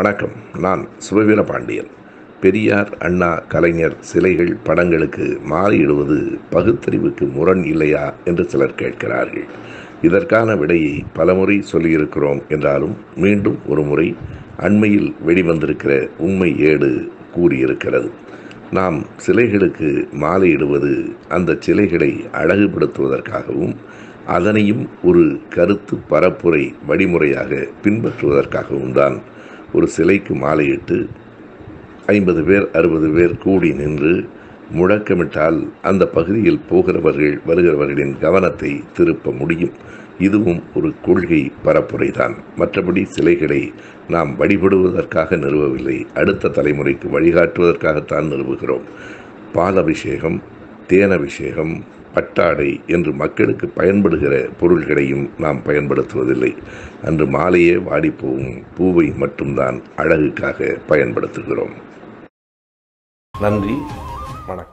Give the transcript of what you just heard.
வணக்கம். நான் சுபவீர பாண்டியன். பெரியார் அண்ணா கலைஞர் சிலைகள் படங்களுக்கு மாறியிடுவது பகுத்தறிவுக்கு முரண் இல்லையா என்று சிலர் கேட்கிறார்கள். இதற்கான விடையை பலமுறை சொல்லியிருக்கிறோம் என்றாலும் மீண்டும் ஒரு முறை அண்மையில் வெளிவந்திருக்கிற உண்மை ஏடு கூறியிருக்கிறது. நாம் சிலைகளுக்கு மாலையிடுவது அந்த சிலைகளை அழகுபடுத்துவதற்காகவும் அதனையும் ஒரு கருத்து பரப்புரை வழிமுறையாக பின்பற்றுவதற்காகவும் தான் ஒரு சிலைக்கு மாலையிட்டு ஐம்பது பேர் அறுபது பேர் கூடி நின்று முழக்கமிட்டால் அந்த பகுதியில் போகிறவர்கள் வருகிறவர்களின் கவனத்தை திருப்ப முடியும். இதுவும் ஒரு கொள்கை பரப்புரைதான். மற்றபடி சிலைகளை நாம் வழிபடுவதற்காக நிறுவவில்லை. அடுத்த தலைமுறைக்கு வழிகாட்டுவதற்காகத்தான் நிறுவுகிறோம். பாலபிஷேகம் தேனபிஷேகம் பட்டாடை என்று மக்களுக்கு பயன்படுகிற பொருள்களையும் நாம் பயன்படுத்துவதில்லை. அன்று மாலையே வாடிப்போகும் பூவை மட்டும்தான் அழகுக்காக பயன்படுத்துகிறோம். நன்றி வணக்கம்.